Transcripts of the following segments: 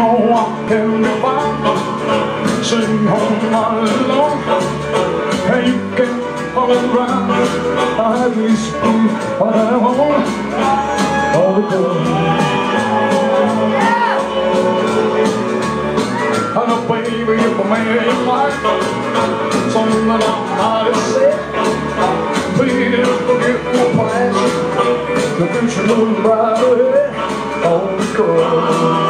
know I can be fine Sing home all alone And you can all around I just be what I want All the time And a baby if I may fight Something I'm not say Please forget my past The future looks bright Oh, girl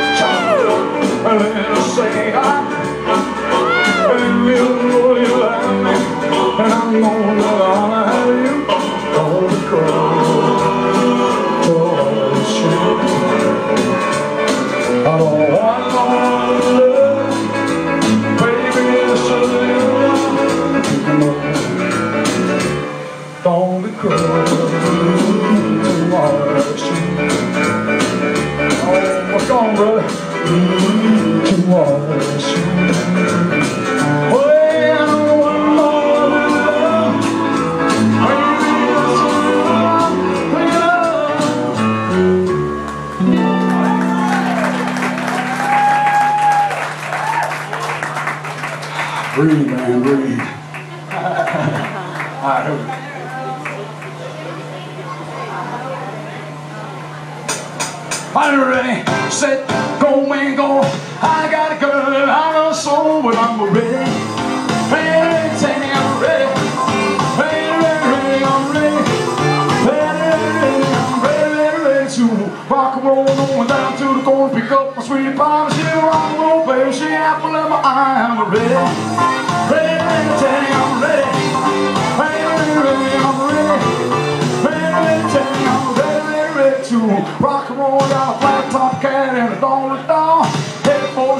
baby, it's you. Breathe, man, breathe. All right, here. I'm ready, set, go, man, go. I got a girl, I got a soul, but I'm ready. Ready, say I'm ready. Ready, ready, ready, I'm ready. Ready, ready, ready, I'm ready, ready, ready to the she rock and roll, baby, she apple in my eye, I'm ready. Ready, ready, I'm ready. Ready,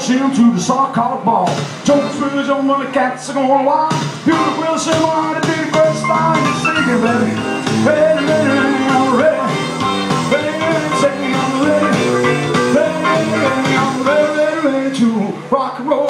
shield to the sock collar ball. Joker's village on when the cats are going wild. Beautiful will say why the first time you sing it, baby. Ready, ready, I'm ready. Ready, ready, I'm. Ready, ready, ready, I'm ready, ready, ready to rock and roll.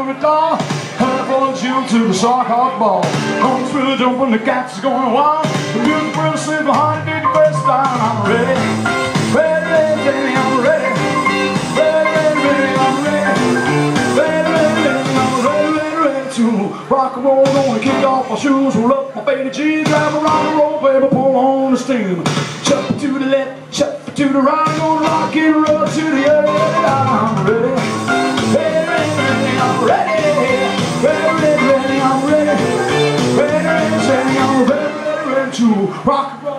And a doll. Head for to the sock hot ball. Feel jumping, the cats are going wild. The music sleep behind the best time. I'm ready. Ready, ready, ready, ready. Rock and roll. Gonna kick off my shoes, roll up my faded jeans, grab a rock and roll, baby, pull on the steam. Shuffle to the left, shuffle to the right, gonna rock and roll to the other. To rock.